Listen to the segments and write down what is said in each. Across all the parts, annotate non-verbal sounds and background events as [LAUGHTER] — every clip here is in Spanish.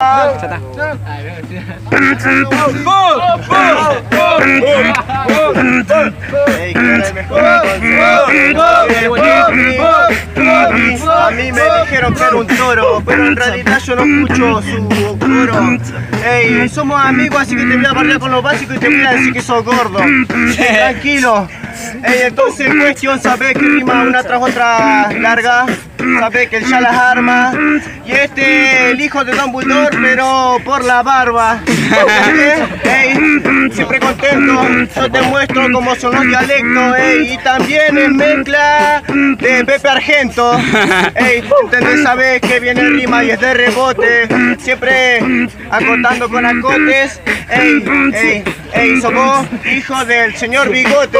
啊啊 mí me dijeron que era un toro, pero en realidad yo no escucho su coro. Ey, somos amigos, así que te voy a barrear con lo básico y te voy a decir que sos gordo. Tranquilo. Ey, entonces en cuestión, sabés que rima una tras otra larga. Sabés que él ya las arma. Y este, el hijo de Don Bulldor, pero por la barba. Ey, siempre contento. Yo te muestro cómo son los dialectos. Ey, y también en mezcla de Pepe Argento. Ey, ¿entendés? Sabés que viene rima y es de rebote. Siempre acotando con acotes. Ey, ey, ey, somos hijos del señor Bigote.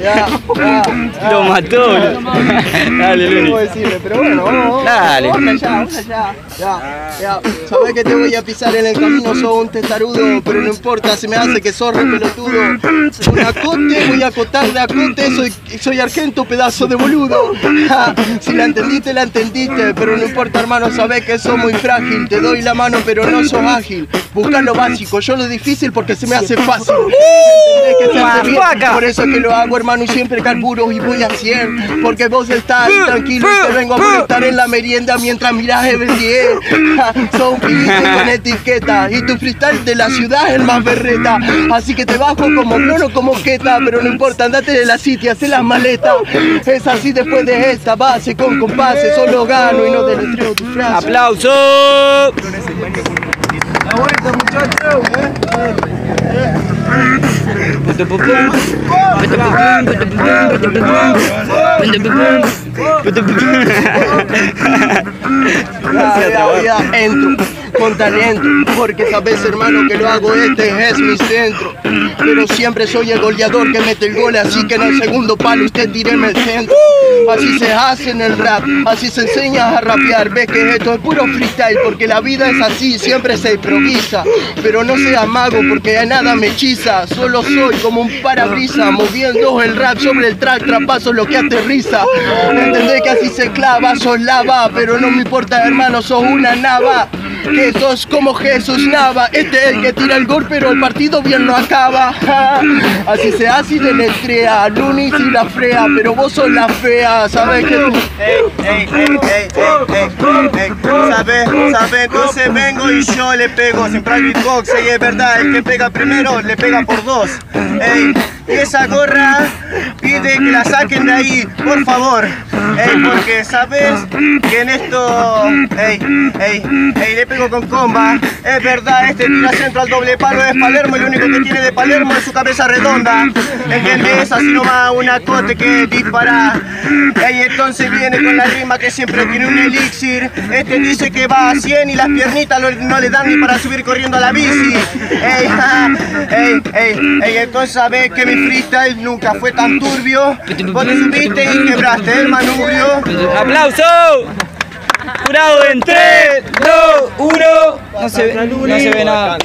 Ya, ya, Lo mató. Dale, no Luni. decirle, pero bueno, vamos, Dale. vamos allá, vamos allá. Ya, ya. Sabes que te voy a pisar en el camino, sos un testarudo, pero no importa, se me hace que sos re pelotudo. Un acote, voy a acotar de acote, soy, soy argento, pedazo de boludo. Ja, si la entendiste, la entendiste, pero no importa, hermano, sabes que sos muy frágil. Te doy la mano, pero no sos ágil. Busca lo básico, yo lo difícil porque se me hace fácil. ¿Entendés que se hace bien? Por eso es que lo hago, hermano, y siempre carburo y voy a 100. Porque vos estás ahí tranquilo y te vengo a molestar en la merienda mientras mirás el 10. Son pibito con etiqueta y tu freestyle de la ciudad es el más Así que te bajo como clono, como queta, pero no importa, andate de la city, haz las maletas. Es así después de esta base con compases, solo gano y no deletreo tu frase. ¡Aplauso! La vuelta, muchachos. Entro con talento, porque sabes hermano que lo hago este es mi centro, pero siempre soy el goleador que mete el gol, así que en el segundo palo usted tíreme el centro, así se hace en el rap, así se enseña a rapear, ves que esto es puro freestyle, porque la vida es así, siempre se improvisa, pero no sea mago porque a nada me hechiza, solo soy como un parabrisas, moviendo el rap sobre el track, trapazo lo que aterriza, entendés que así se clava, sos lava, pero no me importa hermano, sos una nava. Que sos como Jesús Nava, este es el que tira el gol, pero el partido bien no acaba. Así se hace y deletrea, Lunis y la frea, pero vos sos la fea, sabes que tú. Ey, ey, ey, ey, ey, ey, sabes, sabes, entonces vengo y yo le pego, siempre al beatbox, y es verdad, el que pega primero le pega por dos. Esa gorra pide que la saquen de ahí, por favor. Ey, porque sabes que en esto, ey, ey, ey, le pego con comba. Es verdad, este tira centro al doble palo es Palermo lo único que tiene de Palermo es su cabeza redonda. ¿Entendés? Así nomás un acote que dispara. Ey, entonces viene con la rima que siempre tiene un elixir. Este dice que va a 100 y las piernitas no le dan ni para subir corriendo a la bici. Ey, ja, [LAUGHS] ey, ey, ey, entonces sabes que mi freestyle nunca fue tan turbio. Vos te subiste y quebraste el manubrio. ¡Aplauso! Jurado en 3, 2, 1. No se ve, no se ve nada.